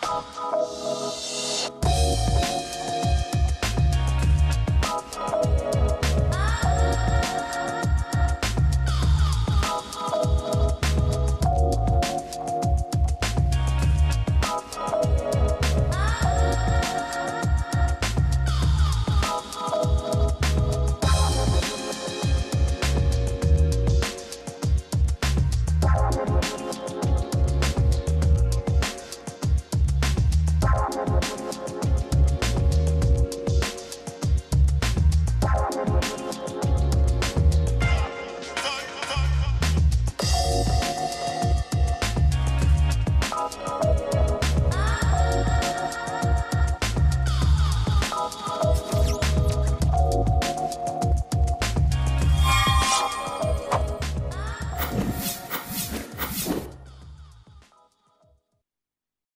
you